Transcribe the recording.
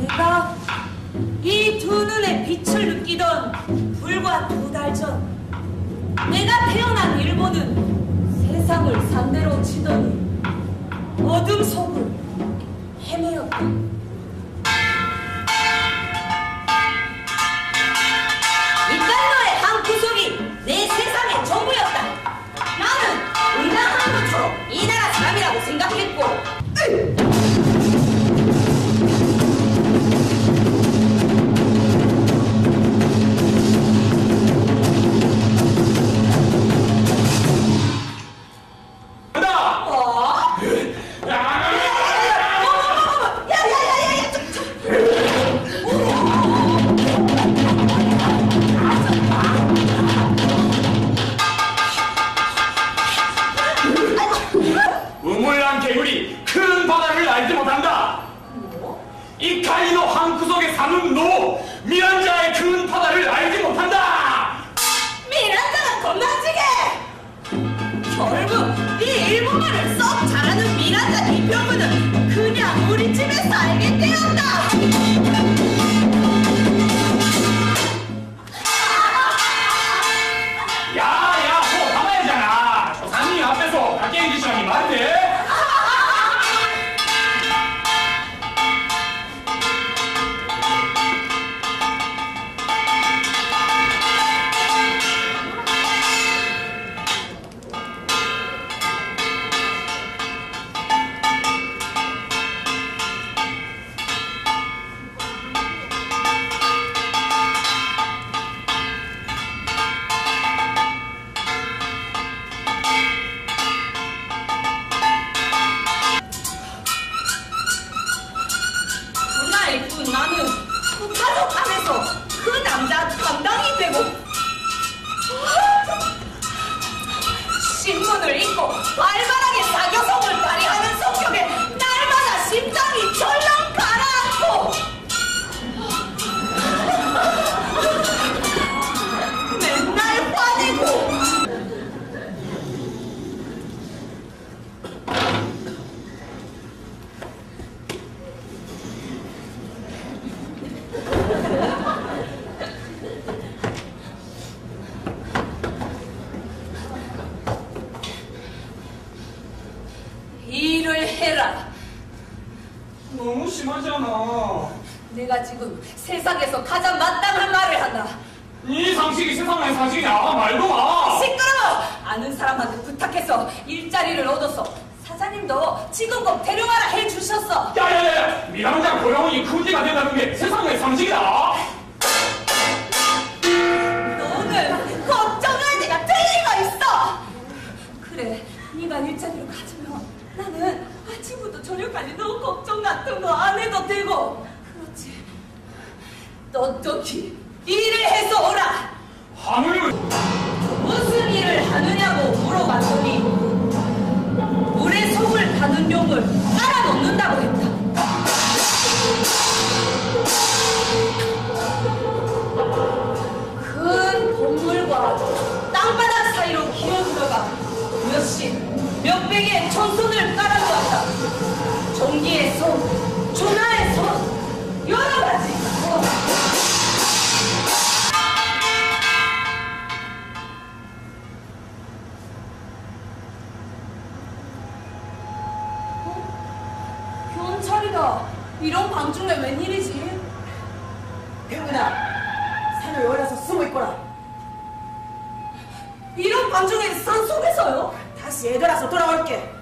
내가 이 두 눈의 빛을 느끼던 불과 두 달 전 내가 태어난 일본은 세상을 상대로 치더니 어둠 속을 헤매었다. 이 카이노 한 구석에 사는 노 미란자의 큰 바다를 알지 못한다. 미란다가 겁나지게! 결국 이 일본말을 썩 잘하는 미란다 이병우는 그냥 우리 집에 살게 되었다! 심하잖아. 내가 지금 세상에서 가장 마땅한 말을 한다. 이 상식이 세상의 상식이냐? 말도 마. 시끄러워! 아는 사람한테 부탁해서 일자리를 얻어서 사장님도 지금껏 데려가라 해주셨어. 야야야 미란자 고용이 금지가 된다는 게 세상의 상식이다. 똑똑히 일을 해서 오라. 하늘을 무슨 일을 하느냐고 물어봤더니 물에 속을 파는 용을 깔아 놓는다고 했다. 큰 건물과 땅바닥 사이로 기어 들어가 몇십, 몇백 개의 천손을 깔아놓았다. 종기의 손, 조나의 손, 여러 가지. 경찰이다. 이런 방중에 웬일이지? 병근아, 산을 올라서 숨어 있거라. 이런 방중에 산 속에서요? 다시 애들아서 돌아올게.